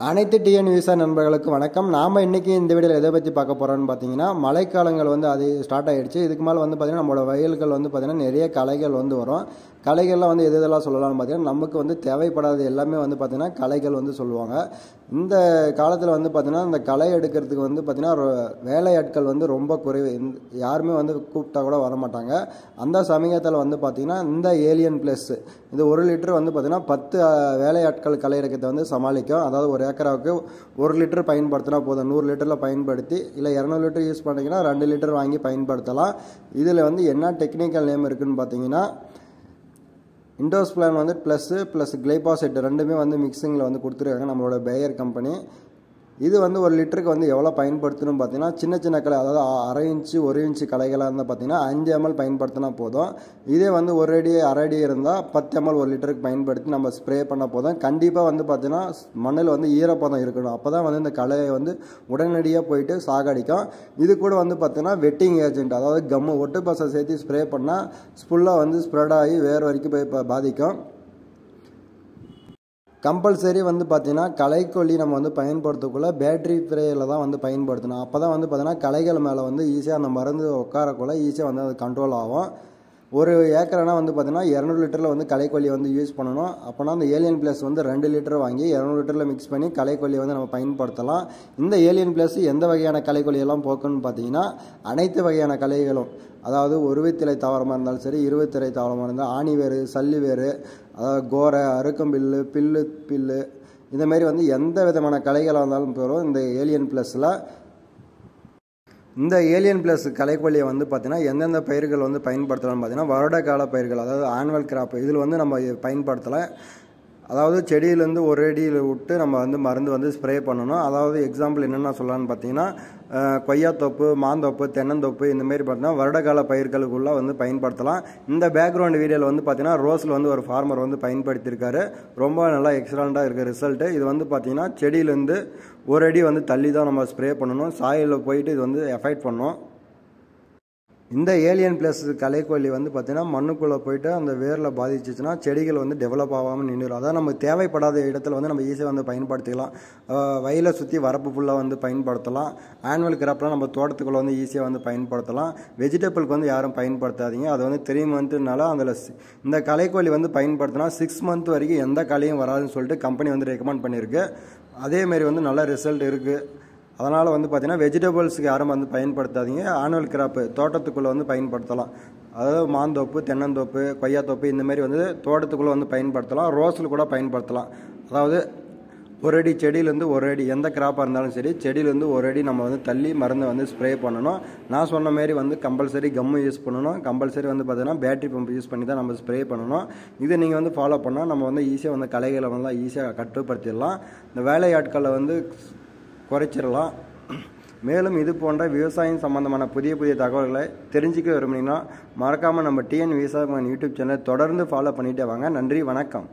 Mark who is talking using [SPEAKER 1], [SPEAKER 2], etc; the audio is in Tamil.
[SPEAKER 1] அனைத்து டிஎன் விசா நண்பர்களுக்கு வணக்கம். நாம் இன்றைக்கி இந்த வீடியோவில் எதை பற்றி பார்க்க போகிறோம்னு பார்த்தீங்கன்னா மழைக்காலங்கள் வந்து அது ஸ்டார்ட் ஆகிடுச்சு இதுக்கு மேலே வந்து பார்த்திங்கன்னா நம்மளோட வயல்கள் வந்து பார்த்திங்கன்னா நிறைய கலைகள் வந்து வரும். கலைகள்லாம் வந்து எது எதெல்லாம் சொல்லலாம்னு பார்த்தீங்கன்னா நமக்கு வந்து தேவைப்படாத எல்லாமே வந்து பார்த்திங்கன்னா கலைகள் வந்து சொல்லுவாங்க. இந்த காலத்தில் வந்து பார்த்திங்கன்னா இந்த களை எடுக்கிறதுக்கு வந்து பார்த்திங்கன்னா வேலையாட்கள் வந்து ரொம்ப குறைவு. இந்த- யாருமே வந்து கூப்பிட்டா கூட வர மாட்டாங்க அந்த சமயத்தில் வந்து பார்த்திங்கன்னா இந்த ஏலியன் ப்ளஸ் இது ஒரு லிட்டர் வந்து பார்த்திங்கன்னா பத்து வேலையாட்கள் கலையிறக்கத்தை வந்து சமாளிக்கும். அதாவது ஒரு ஏக்கராவுக்கு ஒரு லிட்டர் பயன்படுத்தினா போதும். நூறு லிட்டரில் பயன்படுத்தி இல்லை இரநூறு லிட்டர் யூஸ் பண்ணிங்கன்னா ரெண்டு லிட்டர் வாங்கி பயன்படுத்தலாம். இதில் வந்து என்ன டெக்னிக்கல் நேம் இருக்குதுன்னு பார்த்தீங்கன்னா இண்டோஸ் பிளான் வந்து ப்ளஸ்ஸு ப்ளஸ் கிளைபாசெட் ரெண்டுமே வந்து மிக்சிங்கில் வந்து கொடுத்துருக்காங்க நம்மளோட பேயர் கம்பெனி இது வந்து ஒரு லிட்டருக்கு வந்து எவ்வளோ பயன்படுத்தணும் பார்த்தீங்கன்னா சின்ன சின்ன களை அதாவது அரை இன்ச்சு ஒரு இன்ச்சு களைகளாக இருந்தால் பார்த்தீங்கன்னா அஞ்சு எம்எல் பயன்படுத்தினா போதும். இதே வந்து ஒரு அடி அரை அடி இருந்தால் பத்து எம்எல் ஒரு லிட்டருக்கு பயன்படுத்தி நம்ம ஸ்ப்ரே பண்ண போதும். கண்டிப்பாக வந்து பார்த்தீங்கன்னா மண்ணில் வந்து ஈரப்பதம் இருக்கணும். அப்போ தான் வந்து இந்த களையை வந்து உடனடியாக போயிட்டு சாகடிக்கும். இது கூட வந்து பார்த்தீங்கன்னா வெட்டிங் ஏஜென்ட் அதாவது கம்மு ஒட்டு பசை சேர்த்து ஸ்ப்ரே பண்ணால் ஃபுல்லாக வந்து ஸ்ப்ரெட் ஆகி வேறு வரைக்கும் போய் பாதிக்கும். கம்பல்சரி வந்து பார்த்திங்கன்னா களைக்கொல்லி நம்ம வந்து பயன்படுத்தக்குள்ள பேட்டரி ஸ்ப்ரேயில் தான் வந்து பயன்படுத்தணும். அப்போ தான் வந்து பார்த்திங்கன்னா களைகள் மேலே வந்து ஈஸியாக அந்த மருந்து உட்காரக்குள்ள ஈஸியாக வந்து அது கண்ட்ரோல் ஆகும். ஒரு ஏக்கர்னா வந்து பார்த்தீங்கன்னா இரநூறு லிட்டரில் வந்து கலைக்கொல்லியை வந்து யூஸ் பண்ணணும். அப்போனா அந்த ஏலியன் ப்ளஸ் வந்து ரெண்டு லிட்டர் வாங்கி இரநூறு லிட்டரில் மிக்ஸ் பண்ணி கலைக்கொல்லியை வந்து நம்ம பயன்படுத்தலாம். இந்த ஏலியன் ப்ளஸ் எந்த வகையான கலைக்கொல்லியெல்லாம் போக்குன்னு பார்த்தீங்கன்னா அனைத்து வகையான கலைகளும் அதாவது ஒருவைத்திலை தாவரமாக இருந்தாலும் சரி இருபத்திலை தாவரமாக இருந்தால் ஆணி வேறு சல்லி வேறு அதாவது கோரை அருக்கம்பில்லு பில்லு பில்லு இந்தமாரி வந்து எந்த விதமான கலைகளாக இருந்தாலும் போகிறோம் இந்த ஏலியன் ப்ளஸில் இந்த ஏலியன் ப்ளஸ் கலைக்கொல்லியை வந்து பார்த்தீங்கன்னா எந்தெந்த பயிர்கள் வந்து பயன்படுத்தலாம்னு பார்த்தீங்கன்னா வருட கால பயிர்கள் அதாவது ஆனுவல் கிராப் இதில் வந்து நம்ம பயன்படுத்தலாம் அதாவது செடியிலேருந்து ஒரு அடியில் விட்டு நம்ம வந்து மருந்து வந்து ஸ்ப்ரே பண்ணணும். அதாவது எக்ஸாம்பிள் என்னென்ன சொல்லலாம்னு பார்த்தீங்கன்னா கொய்யாத்தோப்பு மாந்தோப்பு தென்னந்தோப்பு இந்தமாரி பார்த்தீங்கன்னா வருடகால பயிர்களுக்குள்ளே வந்து பயன்படுத்தலாம். இந்த பேக்ரவுண்ட் வீடியோவில் வந்து பார்த்தீங்கன்னா ரோஸில் வந்து ஒரு ஃபார்மர் வந்து பயன்படுத்தியிருக்காரு. ரொம்ப நல்லா எக்ஸலண்ட்டாக இருக்குது ரிசல்ட்டு இது வந்து பார்த்தீங்கன்னா செடியிலேருந்து ஒரு அடி வந்து தள்ளி தான் நம்ம ஸ்ப்ரே பண்ணணும். சாயிலில் போயிட்டு இது வந்து எஃபெக்ட் பண்ணணும் இந்த ஏலியன் பிளஸ் கலைக்கோழி வந்து பார்த்தீங்கன்னா மண்ணுக்குள்ளே போயிட்டு அந்த வேரில் பாதிச்சிச்சுன்னா செடிகள் வந்து டெவலப் ஆகாமல் நின்றுடும். அதான் நமக்கு தேவைப்படாத இடத்துல வந்து நம்ம ஈஸியாக வந்து பயன்படுத்திக்கலாம். வயலை சுற்றி வரப்பு ஃபுல்லாக வந்து பயன்படுத்தலாம். ஆனுவல் கிராப்லாம் நம்ம தோட்டத்துக்குள்ளே வந்து ஈஸியாக வந்து பயன்படுத்தலாம். வெஜிடபிளுக்கு வந்து யாரும் பயன்படுத்தாதீங்க. அது வந்து த்ரீ மந்த்துனால அதில் இந்த கலைக்கோழி வந்து பயன்படுத்தினா சிக்ஸ் மந்த் வரைக்கும் எந்த கலையும் வராதுன்னு சொல்லிட்டு கம்பெனி வந்து ரெக்கமெண்ட் பண்ணியிருக்கு. அதேமாரி வந்து நல்ல ரிசல்ட் இருக்குது அதனால் வந்து பார்த்தீங்கன்னா வெஜிடபிள்ஸுக்கு யாரும் வந்து பயன்படுத்தாதீங்க. ஆனுவல் கிராப்பு தோட்டத்துக்குள்ளே வந்து பயன்படுத்தலாம். அதாவது மாந்தோப்பு தென்னந்தோப்பு கொய்யாத்தோப்பு இந்த மாதிரி வந்து தோட்டத்துக்குள்ளே வந்து பயன்படுத்தலாம். ரோஸில் கூட பயன்படுத்தலாம். அதாவது ஒரு அடி செடியிலேருந்து ஒரு அடி எந்த கிராப்பாக இருந்தாலும் சரி செடியிலேருந்து ஒரு அடி நம்ம வந்து தள்ளி மருந்தை வந்து ஸ்ப்ரே பண்ணணும். நான் சொன்ன மாதிரி வந்து கம்பல்சரி கம்மு யூஸ் பண்ணணும். கம்பல்சரி வந்து பார்த்தீங்கன்னா பேட்டரி பம்ப் யூஸ் பண்ணி தான் நம்ம ஸ்ப்ரே பண்ணணும். இதை நீங்கள் வந்து ஃபாலோ பண்ணால் நம்ம வந்து ஈஸியாக வந்து களைகளை வந்து ஈஸியாக கட்டுப்படுத்திடலாம். இந்த வேலையாட்களை வந்து குறைச்சிடலாம். மேலும் இது போன்ற விவசாயம் சம்பந்தமான புதிய புதிய தகவல்களை தெரிஞ்சுக்க விரும்புனீங்கன்னா மறக்காமல் நம்ம டிஎன் விவசாயம் யூடியூப் சேனலை தொடர்ந்து ஃபாலோ பண்ணிட்டே வாங்க. நன்றி வணக்கம்.